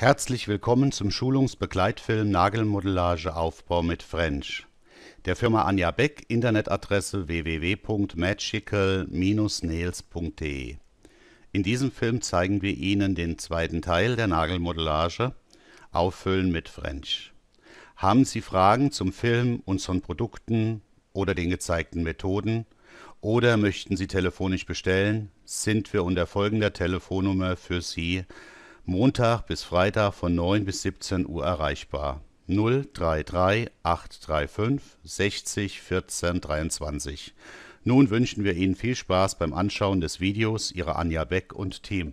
Herzlich willkommen zum Schulungsbegleitfilm Nagelmodellage Aufbau mit French. Der Firma Anja Beck, Internetadresse www.magical-nails.de. In diesem Film zeigen wir Ihnen den zweiten Teil der Nagelmodellage Auffüllen mit French. Haben Sie Fragen zum Film, unseren Produkten oder den gezeigten Methoden oder möchten Sie telefonisch bestellen, sind wir unter folgender Telefonnummer für Sie Montag bis Freitag von 9 bis 17 Uhr erreichbar: 033 835 60 14 23. Nun wünschen wir Ihnen viel Spaß beim Anschauen des Videos. Ihrer Anja Beck und Team